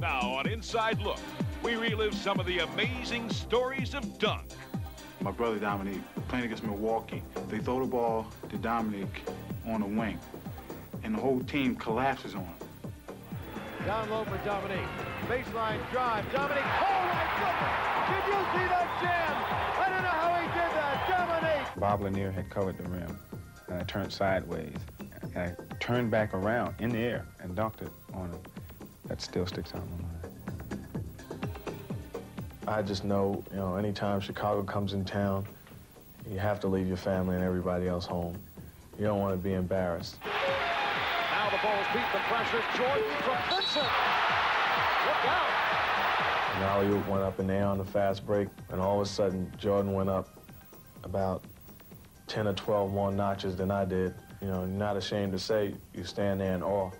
Now on Inside Look, we relive some of the amazing stories of Dunk. My brother Dominique, playing against Milwaukee, they throw the ball to Dominique on the wing, and the whole team collapses on him. Down low for Dominique. Baseline drive. Dominique. Oh, my goodness! Did you see that jam? I don't know how he did that. Dominique! Bob Lanier had covered the rim, and I turned sideways, and I turned back around in the air and dunked it on him. That still sticks out in my mind. I just know, you know, anytime Chicago comes in town, you have to leave your family and everybody else home. You don't want to be embarrassed. Now the Bulls beat the pressure. Jordan from Vincent. Look out. And alley went up in there on the fast break, and all of a sudden, Jordan went up about 10 or 12 more notches than I did. You know, not ashamed to say, you stand there in awe.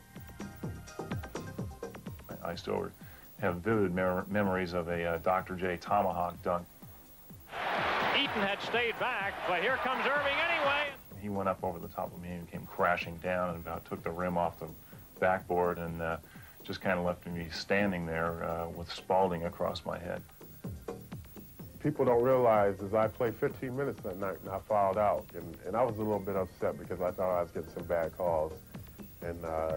I still have vivid memories of a uh, Dr. J tomahawk dunk. Eaton had stayed back, but here comes Erving anyway. He went up over the top of me and came crashing down and about took the rim off the backboard and uh, just kind of left me standing there uh, with Spalding across my head. People don't realize is I played 15 minutes that night and I fouled out. And, and I was a little bit upset because I thought I was getting some bad calls. And uh,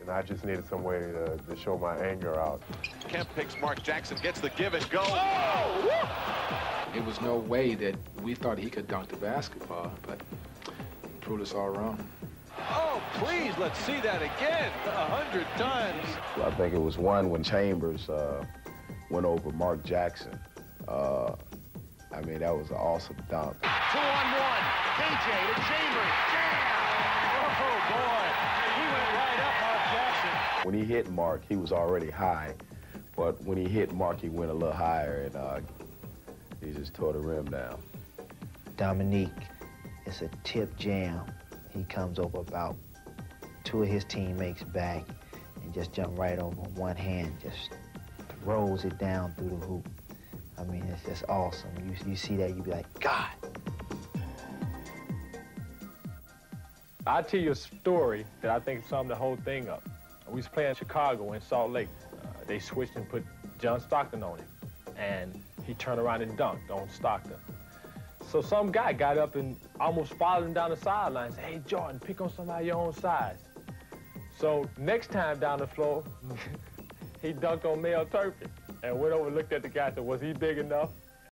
and I just needed some way to, to show my anger out. Kemp picks Mark Jackson, gets the give and go. Oh! It was no way that we thought he could dunk the basketball, but he proved us all wrong. Oh, please, let's see that again, a hundred times. I think it was one when Chambers uh, went over Mark Jackson. Uh, I mean, that was an awesome dunk. Two on one, KJ to Chambers, jam! Oh, boy. When he hit Mark, he was already high, but when he hit Mark, he went a little higher, and uh, he just tore the rim down. Dominique, it's a tip jam. He comes over about two of his teammates back and just jump right over one hand, just rolls it down through the hoop. I mean, it's just awesome. You, you see that, you'd be like, God. I'll tell you a story that I think sums the whole thing up. We was playing Chicago in Salt Lake. Uh, they switched and put John Stockton on him, and he turned around and dunked on Stockton. So some guy got up and almost followed him down the sideline said, hey, Jordan, pick on somebody your own size. So next time down the floor, he dunked on Mel Turpin and went over and looked at the guy said, was he big enough?